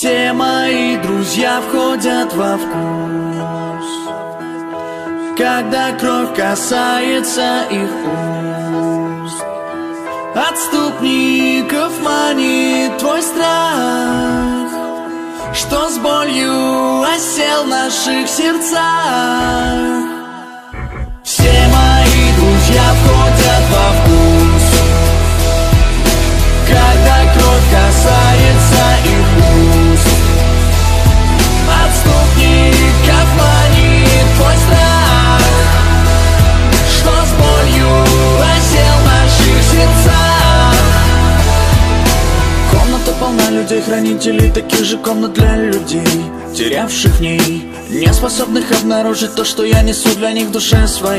Все мои друзья входят во вкус. Когда кровь касается их уст. Отступников манит твой страх Что с болью осел в наших сердцах полна людей, хранителей таких же комнат для людей Терявших в ней, не способных обнаружить то, что я несу для них в душе своей